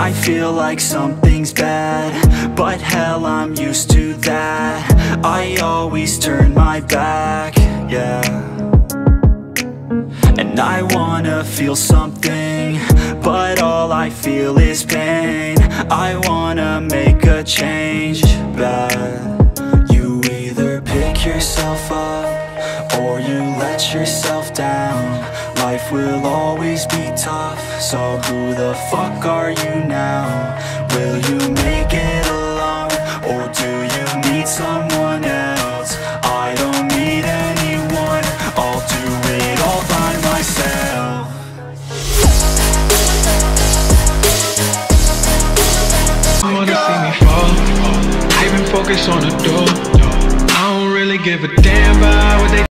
I feel like something's bad But hell, I'm used to that. I always turn my back, yeah. And I wanna feel something But all I feel is pain. I wanna make a change, bad. You either pick yourself up Or you let yourself down Life will always be tough So who the fuck are you now? Will you make it alone? Or do you need someone else? I don't need anyone I'll do it all by myself You wanna see me fall? I've been focused on the door. I don't really give a damn about what they